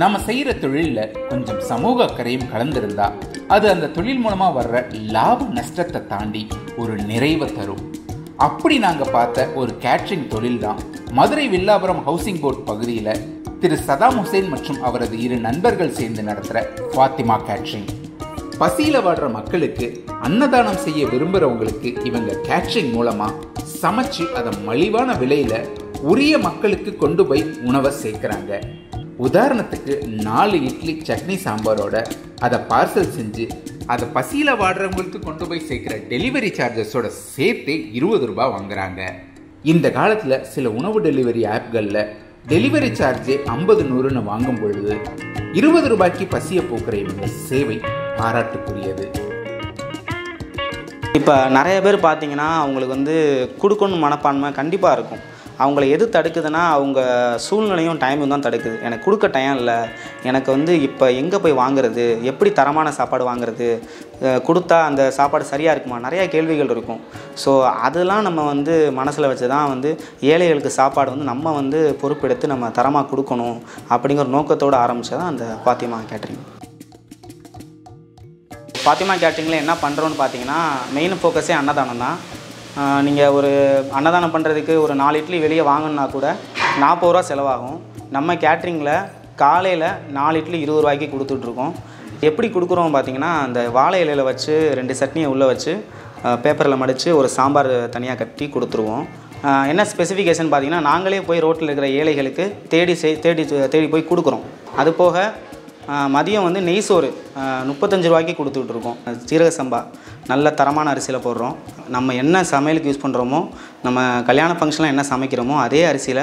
நம்ம செய்கிற தொழிலில் கொஞ்சம் சமூக அக்கறையும் கலந்திருந்தா அது அந்த தொழில் மூலமாக வர்ற லாப நஷ்டத்தை தாண்டி ஒரு நிறைவை தரும். அப்படி நாங்கள் பார்த்த ஒரு கேட்ரிங் தொழில் தான் மதுரை வில்லாபுரம் ஹவுசிங் போர்ட் பகுதியில் திரு சதாம் ஹுசேன் மற்றும் அவரது இரு நண்பர்கள் சேர்ந்து நடத்துகிற ஃபாத்திமா கேட்ரிங். பசியில் வாடுற மக்களுக்கு அன்னதானம் செய்ய விரும்புகிறவங்களுக்கு இவங்க கேட்ரிங் மூலமாக சமைச்சு அதை மலிவான விலையில் உரிய மக்களுக்கு கொண்டு போய் உணவை சேர்க்குறாங்க. உதாரணத்துக்கு நாலு இட்லி சட்னி சாம்பாரோட அதை பார்சல் செஞ்சு அதை பசியில் வாடுறவங்களுக்கு கொண்டு போய் சேர்க்குற டெலிவரி சார்ஜஸோட சேர்த்து இருபது ரூபாய் வாங்குறாங்க. இந்த காலத்தில் சில உணவு டெலிவரி ஆப்களில் டெலிவரி சார்ஜ் ஐம்பது நூறுன்னு வாங்கும் பொழுது இருபது ரூபாய்க்கு பசியை போக்குற இவங்க சேவை பாராட்டுக்குரியது. இப்போ நிறைய பேர் பார்த்தீங்கன்னா அவங்களுக்கு வந்து கொடுக்கணும் மனப்பான்மை கண்டிப்பாக இருக்கும். அவங்கள எது தடுக்குதுன்னா அவங்க சூழ்நிலையும் டைமும் தான் தடுக்குது. எனக்கு கொடுக்க டைம் இல்லை. எனக்கு வந்து இப்போ எங்கே போய் வாங்குறது? எப்படி தரமான சாப்பாடு வாங்குறது? கொடுத்தா அந்த சாப்பாடு சரியாக இருக்குமா? நிறையா கேள்விகள் இருக்கும். ஸோ அதெல்லாம் நம்ம வந்து மனசில் வச்சு தான் வந்து ஏழைகளுக்கு சாப்பாடு வந்து நம்ம வந்து பொறுப்பெடுத்து நம்ம தரமாக கொடுக்கணும் அப்படிங்கிற நோக்கத்தோடு ஆரம்பித்ததான் அந்த பாத்திமா கேட்ரிங் பாத்திமா கேட்ரிங்கில் என்ன பண்ணுறோன்னு பார்த்தீங்கன்னா மெயின் ஃபோக்கஸே அன்னதானம் தான். நீங்கள் ஒரு அன்னதானம் பண்ணுறதுக்கு ஒரு நாலு இட்லி வெளியே வாங்கணுன்னா கூட நாற்பது ரூபா செலவாகும். நம்ம கேட்ரிங்கில் காலையில் நாலு இட்லி இருபது ரூபாய்க்கு கொடுத்துட்ருக்கோம். எப்படி கொடுக்குறோம் பார்த்தீங்கன்னா அந்த வாழை இலையில் வச்சு ரெண்டு சட்னியை உள்ளே வச்சு பேப்பரில் மடித்து ஒரு சாம்பார் தனியாக கட்டி கொடுத்துருவோம். என்ன ஸ்பெசிஃபிகேஷன் பார்த்தீங்கன்னா நாங்களே போய் ரோட்டில் இருக்கிற ஏழைகளுக்கு தேடி செய் தேடி தேடி போய் கொடுக்குறோம். அது போக மதியம் வந்து நெய் சோறு முப்பத்தஞ்சு ரூபாய்க்கு கொடுத்துட்ருக்கோம். சீரக சம்பா நல்ல தரமான அரிசியில் போடுறோம். நம்ம என்ன சமையலுக்கு யூஸ் பண்ணுறோமோ நம்ம கல்யாண ஃபங்க்ஷனில் என்ன சமைக்கிறோமோ அதே அரிசியில்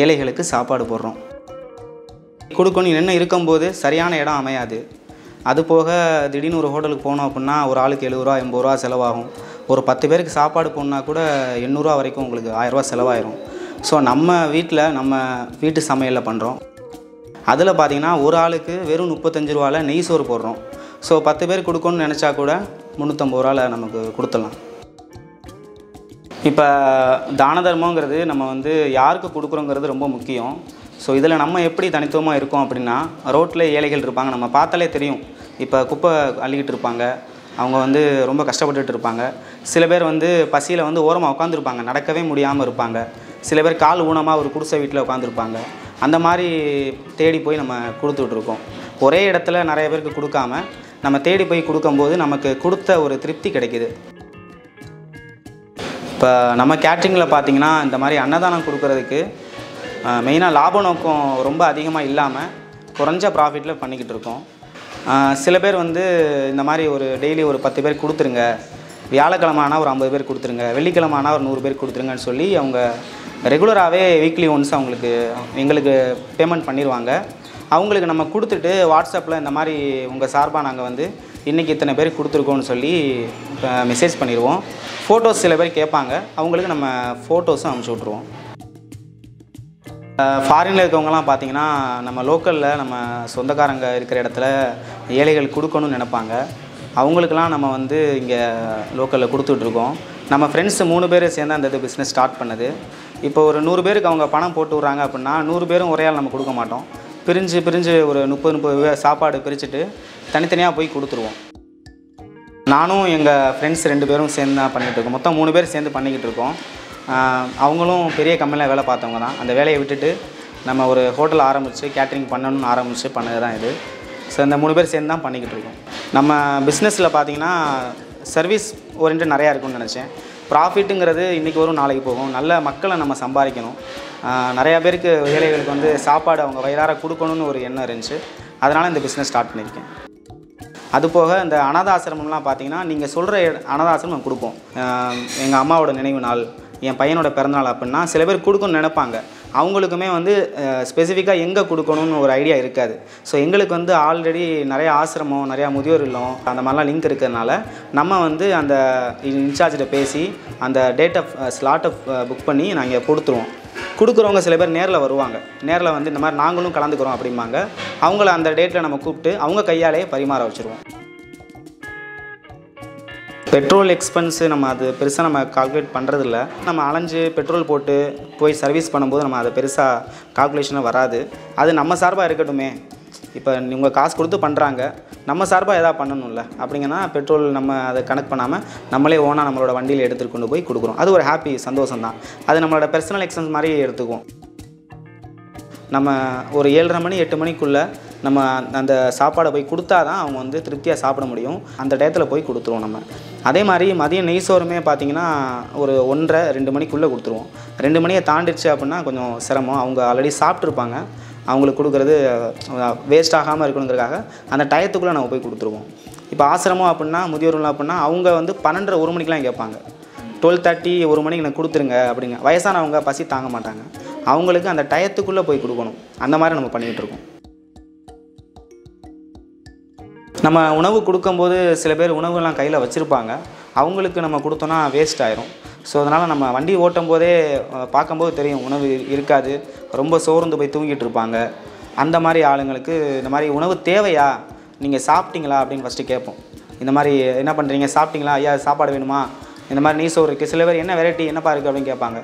ஏழைகளுக்கு சாப்பாடு போடுறோம். கொடுக்கணும் என்ன இருக்கும்போது சரியான இடம் அமையாது. அது போக திடீர்னு ஒரு ஹோட்டலுக்கு போனோம் அப்படின்னா ஒரு ஆளுக்கு எழுபது ரூபா எண்பது ரூபா செலவாகும். ஒரு பத்து பேருக்கு சாப்பாடு போடணுன்னா கூட எண்ணூறுரூவா வரைக்கும் உங்களுக்கு ஆயிரரூவா செலவாயிரும். ஸோ நம்ம வீட்டில் நம்ம வீட்டு சமையலில் பண்ணுறோம் அதில் பார்த்தீங்கன்னா ஒரு ஆளுக்கு வெறும் முப்பத்தஞ்சு ரூபாவில் நெய் சோறு போடுறோம். ஸோ பத்து பேர் கொடுக்கணும்னு நினச்சா கூட முந்நூற்றம்பது ரூபாவில் நமக்கு கொடுத்துடலாம். இப்போ தான தர்மங்கிறது நம்ம வந்து யாருக்கு கொடுக்குறோங்கிறது ரொம்ப முக்கியம். ஸோ இதில் நம்ம எப்படி தனித்துவமாக இருக்கோம் அப்படின்னா ரோட்டில் ஏழைகள் இருப்பாங்க. நம்ம பார்த்தாலே தெரியும். இப்போ குப்பை அள்ளிக்கிட்டு இருப்பாங்க. அவங்க வந்து ரொம்ப கஷ்டப்பட்டுட்டு இருப்பாங்க. சில பேர் வந்து பசியில் வந்து ஓரமாக உட்காந்துருப்பாங்க நடக்கவே முடியாமல் இருப்பாங்க. சில பேர் கால் ஊனமாக ஒரு குடிசை வீட்டில் உட்காந்துருப்பாங்க அந்த மாதிரி தேடி போய் நம்ம கொடுத்துட்ருக்கோம். ஒரே இடத்துல நிறைய பேருக்கு கொடுக்காம நம்ம தேடி போய் கொடுக்கும்போது நமக்கு கொடுத்த ஒரு திருப்தி கிடைக்கிது. இப்போ நம்ம கேட்ரிங்கில் பார்த்தீங்கன்னா இந்த மாதிரி அன்னதானம் கொடுக்கறதுக்கு மெயினாக லாப நோக்கம் ரொம்ப அதிகமாக இல்லாமல் குறைஞ்ச ப்ராஃபிட்டில் பண்ணிக்கிட்டு இருக்கோம். சில பேர் வந்து இந்த மாதிரி ஒரு டெய்லி ஒரு பத்து பேர் கொடுத்துருங்க. வியாழக்கிழமை ஆனால் ஒரு ஐம்பது பேர் கொடுத்துருங்க. வெள்ளிக்கிழமை ஆனால் ஒரு நூறு பேர் கொடுத்துருங்கன்னு சொல்லி அவங்க ரெகுலராகவே வீக்லி ஒன்ஸ் அவங்களுக்கு எங்களுக்கு பேமெண்ட் பண்ணிடுவாங்க அவங்களுக்கு நம்ம கொடுத்துட்டு வாட்ஸ்அப்பில் இந்த மாதிரி உங்கள் சார்பாக நாங்கள் வந்து இன்றைக்கி இத்தனை பேர் கொடுத்துருக்கோன்னு சொல்லி மெசேஜ் பண்ணிடுவோம் ஃபோட்டோஸ் சில பேர் கேட்பாங்க. அவங்களுக்கு நம்ம ஃபோட்டோஸும் அனுப்பிச்சி விட்ருவோம் ஃபாரினில் இருக்கவங்கலாம் பார்த்தீங்கன்னா நம்ம லோக்கலில் நம்ம சொந்தக்காரங்க இருக்கிற இடத்துல ஏழைகள் கொடுக்கணும்னு நினைப்பாங்க. அவங்களுக்கெல்லாம் நம்ம வந்து இங்கே லோக்கலில் கொடுத்துட்ருக்கோம். நம்ம ஃப்ரெண்ட்ஸ் மூணு பேர் சேர்ந்து அந்த இது பிஸ்னஸ் ஸ்டார்ட் பண்ணது. இப்போ ஒரு நூறு பேருக்கு அவங்க பணம் போட்டு விட்றாங்க அப்படின்னா நூறு பேரும் ஒரே ஆள் நம்ம கொடுக்க மாட்டோம். பிரிஞ்சு பிரிஞ்சு ஒரு முப்பது முப்பது சாப்பாடு பிரிச்சுட்டு தனித்தனியாக போய் கொடுத்துருவோம். நானும் எங்கள் ஃப்ரெண்ட்ஸ் ரெண்டு பேரும் சேர்ந்து தான் பண்ணிகிட்டு இருக்கோம். மொத்தம் மூணு பேர் சேர்ந்து பண்ணிக்கிட்டு இருக்கோம். அவங்களும் பெரிய கம்பெனியில் வேலை பார்த்தவங்க தான். அந்த வேலையை விட்டுட்டு நம்ம ஒரு ஹோட்டல் ஆரம்பித்து கேட்ரிங் பண்ணணும்னு ஆரம்பித்து பண்ணது தான் இது. ஸோ இந்த மூணு பேர் சேர்ந்து தான் பண்ணிக்கிட்டு இருக்கோம். நம்ம பிஸ்னஸில் பார்த்தீங்கன்னா சர்வீஸ் ஓரியன்ட் நிறையா இருக்கும்னு நினச்சேன். ப்ராஃபிட்டுங்கிறது இன்றைக்கி வரும் நாளைக்கு போகும். நல்ல மக்களை நம்ம சம்பாதிக்கணும். நிறையா பேருக்கு ஏழைகளுக்கு வந்து சாப்பாடு அவங்க வயிறார கொடுக்கணும்னு ஒரு எண்ணம் இருந்துச்சு. அதனால் இந்த பிஸ்னஸ் ஸ்டார்ட் பண்ணியிருக்கேன். அது போக இந்த அனாதாசிரமம்லாம் பார்த்தீங்கன்னா நீங்கள் சொல்கிற அனாதாசிரமம் கொடுப்போம். எங்கள் அம்மாவோட நினைவு நாள் என் பையனோட பிறந்தநாள் அப்படின்னா சில பேர் கொடுக்கணும்னு நினைப்பாங்க. அவங்களுக்குமே வந்து ஸ்பெசிஃபிக்காக எங்கே கொடுக்கணும்னு ஒரு ஐடியா இருக்காது. ஸோ எங்களுக்கு வந்து ஆல்ரெடி நிறைய ஆசிரமம் நிறையா முதியோர் இல்லம் அந்த மாதிரிலாம் லிங்க் இருக்கிறதுனால நம்ம வந்து அந்த இன்சார்ஜிட்ட பேசி அந்த டேட் ஆஃப் ஸ்லாட்டை புக் பண்ணி நாங்கள் கொடுத்துருவோம். கொடுக்குறவங்க சில பேர் நேரில் வருவாங்க. நேரில் வந்து இந்த மாதிரி நாங்களும் கலந்துக்கிறோம் அப்படிம்பாங்க. அவங்கள அந்த டேட்டில் நம்ம கூப்பிட்டு அவங்க கையாலேயே பரிமாற வச்சுருவோம். பெட்ரோல் எக்ஸ்பென்ஸு நம்ம அது பெருசாக நம்ம கால்குலேட் பண்ணுறதில்ல நம்ம அலைஞ்சு பெட்ரோல் போட்டு போய் சர்வீஸ் பண்ணும்போது நம்ம அதை பெருசாக கால்குலேஷனாக வராது. அது நம்ம சார்பாக இருக்கட்டுமே. இப்போ இவங்க காசு கொடுத்து பண்ணுறாங்க நம்ம சார்பாக எதாவது பண்ணணும்ல. அப்படிங்கன்னா பெட்ரோல் நம்ம அதை கணக்கு பண்ணாமல் நம்மளே ஓனாக நம்மளோட வண்டியில் எடுத்துகிட்டு கொண்டு போய் கொடுக்குறோம். அது ஒரு ஹாப்பி சந்தோஷம் தான். அது நம்மளோட பர்சனல் எக்ஸ்பென்ஸ் மாதிரி எடுத்துக்குவோம். நம்ம ஒரு ஏழரை மணி எட்டு மணிக்குள்ளே நம்ம அந்த சாப்பாடை போய் கொடுத்தா தான் அவங்க வந்து திருப்தியாக சாப்பிட முடியும். அந்த டயத்தில் போய் கொடுத்துருவோம் நம்ம. அதே மாதிரி மதியம் நெய் சோறுமே பார்த்தீங்கன்னா ஒரு ஒன்றரை ரெண்டு மணிக்குள்ளே கொடுத்துருவோம். ரெண்டு மணியை தாண்டிடுச்சு அப்படின்னா கொஞ்சம் சிரமம். அவங்க ஆல்ரெடி சாப்பிட்ருப்பாங்க அவங்களுக்கு கொடுக்குறது வேஸ்ட் ஆகாமல் இருக்கணுங்கிறதுக்காக அந்த டயத்துக்குள்ளே நம்ம போய் கொடுத்துருவோம். இப்போ ஆசிரமம் அப்படின்னா முதியோர்கள் அப்படின்னா அவங்க வந்து பன்னெண்டரை ஒரு மணிக்கெலாம் கேட்பாங்க. டுவெல் தேர்ட்டி ஒரு மணிக்கு எனக்கு கொடுத்துருங்க அப்படிங்க. வயசானவங்க பசி தாங்க மாட்டாங்க. அவங்களுக்கு அந்த டயத்துக்குள்ளே போய் கொடுக்கணும். அந்த மாதிரி நம்ம பண்ணிகிட்ருக்கோம் நம்ம உணவு கொடுக்கும்போது சில பேர் உணவுலாம் கையில் வச்சுருப்பாங்க. அவங்களுக்கு நம்ம கொடுத்தோன்னா வேஸ்ட் ஆயிரும். ஸோ அதனால் நம்ம வண்டி ஓட்டும் போதே பார்க்கும்போது தெரியும் உணவு இருக்காது. ரொம்ப சோர்ந்து போய் தூங்கிட்டு இருப்பாங்க. அந்த மாதிரி ஆளுங்களுக்கு இந்த மாதிரி உணவு தேவையா? நீங்கள் சாப்பிட்டீங்களா? அப்படின்னு ஃபஸ்ட்டு கேட்போம். இந்த மாதிரி என்ன பண்ணுறீங்க சாப்பிட்டீங்களா? ஐயா சாப்பாடு வேணுமா? இந்த மாதிரி நெய் சோறு இருக்குது சில பேர் என்ன வெரைட்டி என்னப்பா இருக்குது அப்படின்னு கேட்பாங்க.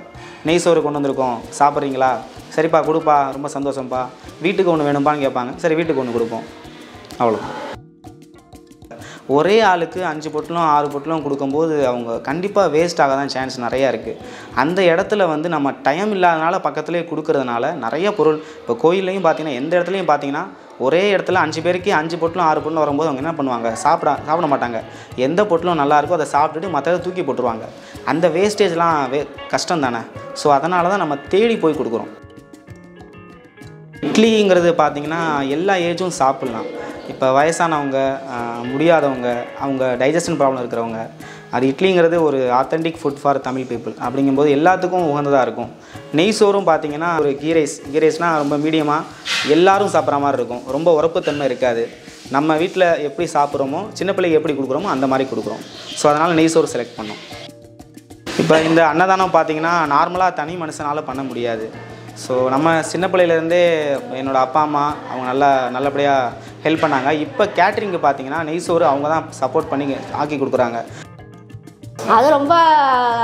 நெய் சோறு கொண்டு வந்திருக்கோம். சாப்பிட்றீங்களா? சரிப்பா கொடுப்பா. ரொம்ப சந்தோஷம்ப்பா. வீட்டுக்கு ஒன்று வேணும்பான்னு கேட்பாங்க. சரி வீட்டுக்கு ஒன்று கொடுப்போம். அவ்வளோ ஒரே ஆளுக்கு அஞ்சு பொட்டலும் ஆறு பொட்டலும் கொடுக்கும்போது அவங்க கண்டிப்பாக வேஸ்ட் ஆக தான் சான்ஸ் நிறையா இருக்குது அந்த இடத்துல வந்து நம்ம டைம் இல்லாதனால பக்கத்துலேயே கொடுக்கறதுனால நிறைய பொருள் இப்போ கோயில்லையும் பார்த்தீங்கன்னா எந்த இடத்துலையும் பார்த்தீங்கன்னா ஒரே இடத்துல அஞ்சு பேருக்கு அஞ்சு பொட்டலும் ஆறு பொட்டலும் வரும்போது அவங்க என்ன பண்ணுவாங்க? சாப்பிட சாப்பிட மாட்டாங்க. எந்த பொட்டலும் நல்லாயிருக்கோ அதை சாப்பிட்டுட்டு மற்றதை தூக்கி போட்டுருவாங்க. அந்த வேஸ்டேஜ்லாம் வே கஷ்டம் தானே? ஸோ அதனால தான் நம்ம தேடி போய் கொடுக்குறோம். இட்லிங்கிறது பார்த்திங்கன்னா எல்லா ஏஜும் சாப்பிட்லாம். இப்போ வயசானவங்க முடியாதவங்க அவங்க டைஜஷன் ப்ராப்ளம் இருக்கிறவங்க அது இட்லிங்கிறது ஒரு authentic food for Tamil people அப்படிங்கும்போது எல்லாத்துக்கும் உகந்ததாக இருக்கும். நெய் சோறும் பார்த்தீங்கன்னா ஒரு கீ ரைஸ் கீ ரைஸ்னால் ரொம்ப மீடியமாக எல்லாரும் சாப்பிட்ற மாதிரி இருக்கும். ரொம்ப உரப்புத்தன்மை இருக்காது. நம்ம வீட்டில் எப்படி சாப்பிட்றோமோ சின்ன பிள்ளைக்கு எப்படி கொடுக்குறோமோ அந்த மாதிரி கொடுக்குறோம். ஸோ அதனால் நெய் சோறு செலக்ட் பண்ணோம் இப்போ இந்த அன்னதானம் பார்த்திங்கன்னா நார்மலாக தனி மனுஷனால் பண்ண முடியாது. ஸோ நம்ம சின்ன பிள்ளையிலேருந்தே என்னோடய அப்பா அம்மா அவங்க நல்லா நல்லபடியாக ஹெல்ப் பண்ணாங்க. இப்போ கேட்ரிங்க்கு பார்த்தீங்கன்னா நெய்சோறு அவங்க தான் சப்போர்ட் பண்ணி ஆக்கி கொடுக்குறாங்க. அது ரொம்ப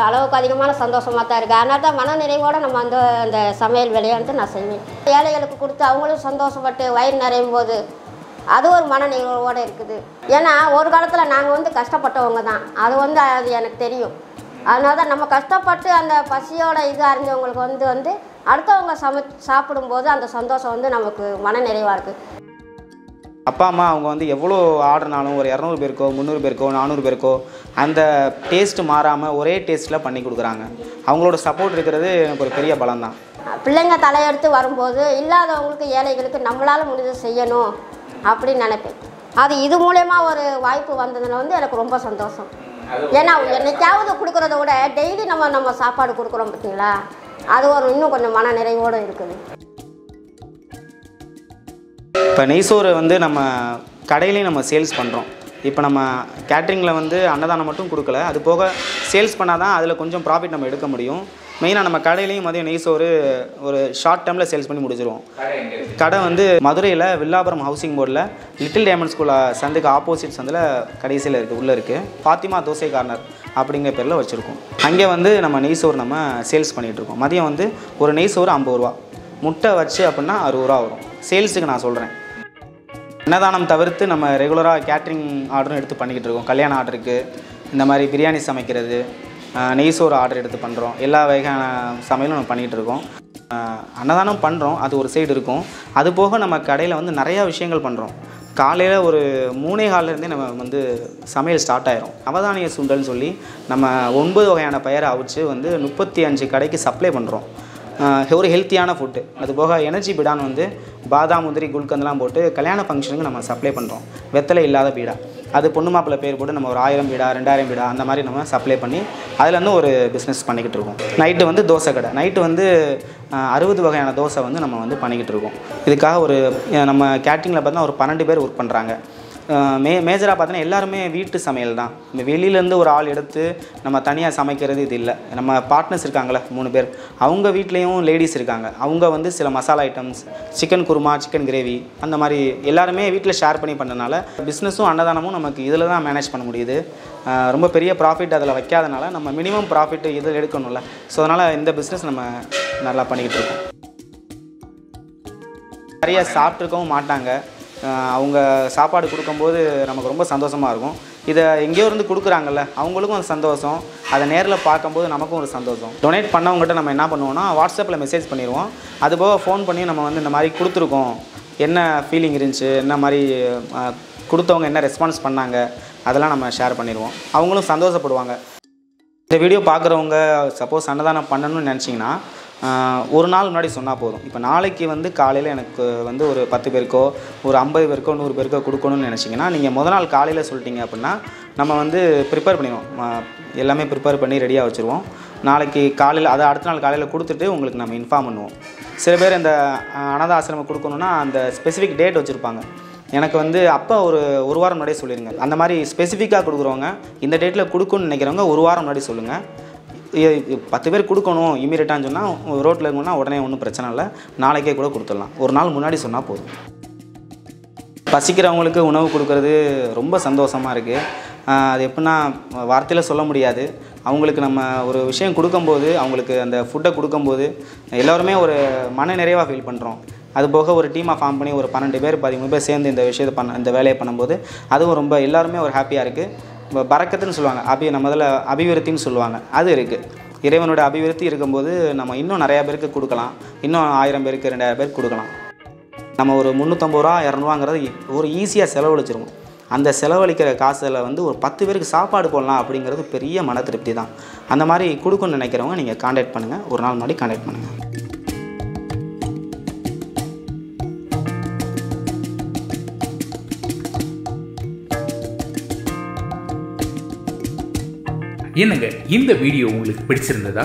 அளவுக்கு அதிகமான சந்தோஷமாக தான் இருக்குது அதனால தான் மன நிறைவோடு நம்ம வந்து அந்த சமையல் வேலையை வந்து நான் செய்வேன். ஏழைகளுக்கு கொடுத்து அவங்களும் சந்தோஷப்பட்டு வயிறு நிறையும் போது அது ஒரு மன நிறைவோடு இருக்குது. ஏன்னா ஒரு காலத்தில் நாங்கள் வந்து கஷ்டப்பட்டவங்க தான். அது வந்து அது எனக்கு தெரியும். அதனால தான் நம்ம கஷ்டப்பட்டு அந்த பசியோட இது அறிஞ்சவங்களுக்கு வந்து வந்து அடுத்தவங்க சமை சாப்பிடும்போது அந்த சந்தோஷம் வந்து நமக்கு மன நிறைவாக இருக்குது அப்பா அம்மா அவங்க வந்து எவ்வளோ ஆர்டர்னாலும் ஒரு இரநூறு பேருக்கோ முந்நூறு பேருக்கோ நானூறு பேருக்கோ அந்த டேஸ்ட் மாறாமல் ஒரே டேஸ்ட்டில் பண்ணி கொடுக்குறாங்க. அவங்களோட சப்போர்ட் இருக்கிறது எனக்கு ஒரு பெரிய பலம் தான் பிள்ளைங்க தலையெடுத்து வரும்போது இல்லாதவங்களுக்கு ஏழைகளுக்கு நம்மளால் முடிஞ்ச செய்யணும் அப்படின்னு நினைப்பேன். அது இது மூலயமா ஒரு வாய்ப்பு வந்ததுல வந்து எனக்கு ரொம்ப சந்தோஷம். ஏன்னா என்னைக்காவது கொடுக்குறத விட டெய்லி நம்ம நம்ம சாப்பாடு கொடுக்குறோம் பார்த்தீங்களா? அது ஒரு இன்னும் கொஞ்சம் மன நிறைவோடு இருக்குது. இப்போ நெய்சோறு வந்து நம்ம கடையிலையும் நம்ம சேல்ஸ் பண்ணுறோம் இப்போ நம்ம கேட்ரிங்கில் வந்து அன்னதானம் மட்டும் கொடுக்கல. அது போக சேல்ஸ் பண்ணால் தான் அதில் கொஞ்சம் ப்ராஃபிட் நம்ம எடுக்க முடியும். மெயினாக நம்ம கடையிலையும் மதியம் நெய்சோறு ஒரு ஷார்ட் டைமில் சேல்ஸ் பண்ணி முடிச்சிருவோம். கடை வந்து மதுரையில் வில்லாபுரம் ஹவுசிங் போர்டில் லிட்டில் டைமண்ட் ஸ்கூல் சந்துக்கு ஆப்போசிட் சந்தில் கடைசியில் இருக்குது உள்ளே இருக்குது ஃபாத்திமா தோசை கார்னர் அப்படிங்கிற பேரில் வச்சுருக்கோம். அங்கே வந்து நம்ம நெய் சோறு நம்ம சேல்ஸ் பண்ணிகிட்ருக்கோம் மதியம் வந்து ஒரு நெய் சோறு ஐம்பது ரூபா. முட்டை வச்சு அப்படின்னா அறுபது ரூபா வரும். சேல்ஸுக்கு நான் சொல்கிறேன் அன்னதானம் தவிர்த்து நம்ம ரெகுலராக கேட்ரிங் ஆர்டரும் எடுத்து பண்ணிக்கிட்டு இருக்கோம். கல்யாண ஆர்டருக்கு இந்த மாதிரி பிரியாணி சமைக்கிறது ஆஹ் நெய் சோறு ஆர்டர் எடுத்து பண்ணுறோம் எல்லா வகையான சமையலும் நம்ம பண்ணிக்கிட்டு இருக்கோம். அன்னதானம் பண்ணுறோம் அது ஒரு சைடு இருக்கும். அது போக நம்ம கடையில் வந்து நிறையா விஷயங்கள் பண்ணுறோம் காலையில் ஒரு மூணே காலிலேருந்தே நம்ம வந்து சமையல் ஸ்டார்ட் ஆயிரும். நவதானிய சுண்டல்னு சொல்லி நம்ம ஒன்பது வகையான பயிரை அவிச்சு வந்து முப்பத்தி அஞ்சு கடைக்கு சப்ளை பண்ணுறோம் ஒரு ஹெல்த்தியான ஃபுட்டு அது போக எனர்ஜி பீடான்னு வந்து பாதாம் முந்திரி குல்கந்தெலாம் போட்டு கல்யாண ஃபங்க்ஷனுக்கு நம்ம சப்ளை பண்ணுறோம் வெத்தலை இல்லாத பீடா. அது பொண்ணு மாப்பிள்ளை பேர் போட்டு நம்ம ஒரு ஆயிரம் பீடா ரெண்டாயிரம் பீடா அந்த மாதிரி நம்ம சப்ளை பண்ணி அதுலேருந்து ஒரு பிஸ்னஸ் பண்ணிக்கிட்டு இருக்கோம். நைட்டு வந்து தோசை கடை. நைட்டு வந்து அறுபது வகையான தோசை வந்து நம்ம வந்து பண்ணிக்கிட்டு இருக்கோம். இதுக்காக ஒரு நம்ம கேட்ரிங்கில் பார்த்தா ஒரு பன்னெண்டு பேர் ஒர்க் பண்ணுறாங்க மே மேஜராக பார்த்தீங்கன்னா எல்லாருமே வீட்டு சமையல் தான். இந்த வெளியிலேருந்து ஒரு ஆள் எடுத்து நம்ம தனியாக சமைக்கிறது இது இல்லை. நம்ம பார்ட்னர்ஸ் இருக்காங்களே மூணு பேர். அவங்க வீட்லேயும் லேடிஸ் இருக்காங்க. அவங்க வந்து சில masala items chicken kurma chicken gravy அந்த மாதிரி எல்லாருமே வீட்டில் ஷேர் பண்ணி பண்ணனால பிஸ்னஸும் அன்னதானமும் நமக்கு இதில் தான் மேனேஜ் பண்ண முடியுது. ரொம்ப பெரிய ப்ராஃபிட் அதில் வைக்காதனால நம்ம மினிமம் ப்ராஃபிட் இதில் எடுக்கணும்ல. ஸோ அதனால் இந்த பிஸ்னஸ் நம்ம நல்லா பண்ணிக்கிட்டு இருக்கோம். நிறைய சாப்பிட்ருக்கவும் மாட்டாங்க. அவங்க சாப்பாடு கொடுக்கும்போது நமக்கு ரொம்ப சந்தோஷமாக இருக்கும். இதை எங்கேயோ இருந்து கொடுக்குறாங்கல்ல அவங்களுக்கும் ஒரு சந்தோஷம். அதை நேரில் பார்க்கும்போது நமக்கும் ஒரு சந்தோஷம். டொனேட் பண்ணவங்ககிட்ட நம்ம என்ன பண்ணுவோம்னா வாட்ஸ்அப்பில் மெசேஜ் பண்ணிடுவோம். அதுபோக ஃபோன் பண்ணி நம்ம வந்து இந்த மாதிரி கொடுத்துருக்கோம். என்ன ஃபீலிங் இருந்துச்சு என்ன மாதிரி கொடுத்தவங்க என்ன ரெஸ்பான்ஸ் பண்ணாங்க அதெல்லாம் நம்ம ஷேர் பண்ணிடுவோம். அவங்களும் சந்தோஷப்படுவாங்க. இந்த வீடியோ பார்க்குறவங்க சப்போஸ் அன்னதானம் பண்ணணும்னு நினச்சிங்கன்னா ஒரு நாள் முன்னாடி சொன்னால் போதும். இப்போ நாளைக்கு வந்து காலையில் எனக்கு வந்து ஒரு பத்து பேருக்கோ ஒரு ஐம்பது பேருக்கோ நூறு பேருக்கோ கொடுக்கணும்னு நினச்சிங்கன்னா நீங்கள் முத நாள் காலையில் சொல்லிட்டீங்க அப்படின்னா நம்ம வந்து ப்ரிப்பேர் பண்ணிடுவோம். எல்லாமே ப்ரிப்பேர் பண்ணி ரெடியாக வச்சுருவோம். நாளைக்கு காலையில் அதை அடுத்த நாள் காலையில் கொடுத்துட்டு உங்களுக்கு நம்ம இன்ஃபார்ம் பண்ணுவோம். சில பேர் இந்த அனாத ஆசிரமம் கொடுக்கணுன்னா அந்த ஸ்பெசிஃபிக் டேட் வச்சுருப்பாங்க. எனக்கு வந்து அப்போ ஒரு ஒரு வாரம் முன்னாடியே சொல்லிடுங்க அந்த மாதிரி ஸ்பெசிஃபிக்காக கொடுக்குறவங்க இந்த டேட்டில் கொடுக்கணும்னு நினைக்கிறவங்க ஒரு வாரம் முன்னாடி சொல்லுங்கள் பத்து பேர் கொடுக்கணும் இமீடியட்டான்னு சொன்னால் ரோட்டில் இருக்கணும்னா உடனே ஒன்றும் பிரச்சனை இல்லை. நாளைக்கே கூட கொடுத்துடலாம். ஒரு நாள் முன்னாடி சொன்னால் போதும். பசிக்கிறவங்களுக்கு உணவு கொடுக்கறது ரொம்ப சந்தோஷமாக இருக்குது அது எப்படின்னா வார்த்தையில் சொல்ல முடியாது. அவங்களுக்கு நம்ம ஒரு விஷயம் கொடுக்கும்போது அவங்களுக்கு அந்த ஃபுட்டை கொடுக்கும்போது எல்லோருமே ஒரு மன நிறைவாக ஃபீல் பண்ணுறோம் அது போக ஒரு டீமாக ஃபார்ம் பண்ணி ஒரு பன்னெண்டு பேர் பதிமூணு பேர் சேர்ந்து இந்த விஷயத்தை பண்ண இந்த வேலையை பண்ணும்போது அதுவும் ரொம்ப எல்லாருமே ஒரு ஹாப்பியாக இருக்குது பறக்கத்துன்னு சொல்லுவாங்க. அபி நம்ம இதில் அபிவிருத்தின்னு சொல்லுவாங்க. அது இருக்குது இறைவனோட அபிவிருத்தி இருக்கும்போது நம்ம இன்னும் நிறையா பேருக்கு கொடுக்கலாம். இன்னும் ஆயிரம் பேருக்கு ரெண்டாயிரம் பேருக்கு கொடுக்கலாம். நம்ம ஒரு முந்நூற்றம்பது ரூபா இரநூறுவாங்கிறது ஒரு ஈஸியாக செலவழிச்சிருவோம். அந்த செலவழிக்கிற காசில் வந்து ஒரு பத்து பேருக்கு சாப்பாடு போடலாம் அப்படிங்கிறது பெரிய மன திருப்தி தான். அந்த மாதிரி கொடுக்கணும்னு நினைக்கிறவங்க நீங்கள் காண்டாக்ட் பண்ணுங்கள் ஒரு நாள் முன்னாடி காண்டாக்ட் பண்ணுங்கள் என்னங்க இந்த வீடியோ உங்களுக்கு பிடிச்சிருந்ததா?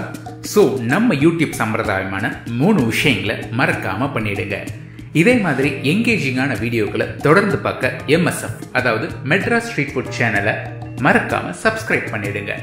ஸோ நம்ம யூடியூப் சம்பிரதாயமான மூணு விஷயங்களை மறக்காமல் பண்ணிடுங்க. இதே மாதிரி எங்கேஜிங்கான வீடியோக்களை தொடர்ந்து பார்க்க எம்எஸ்எஃப் அதாவது மெட்ராஸ் ஸ்ட்ரீட் ஃபுட் சேனலை மறக்காமல் சப்ஸ்கிரைப் பண்ணிடுங்க.